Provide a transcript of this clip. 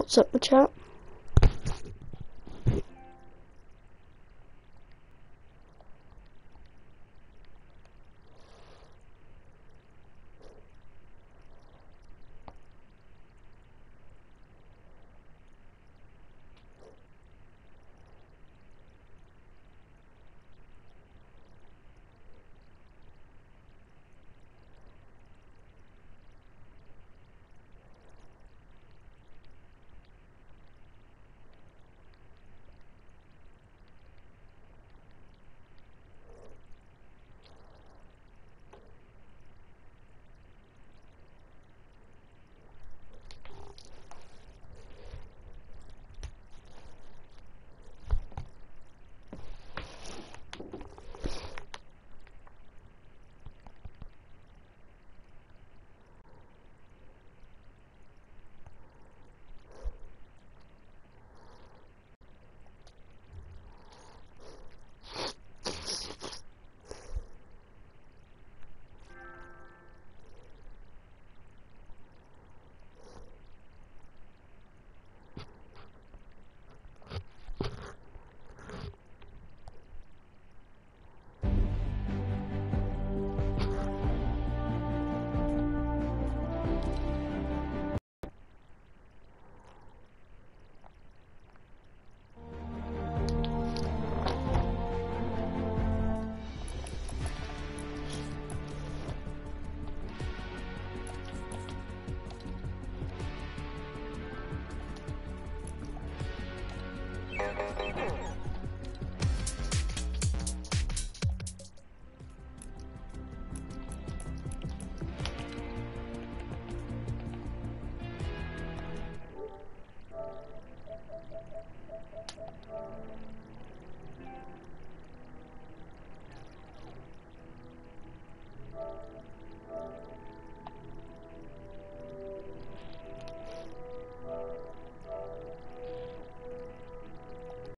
What's up, the chat?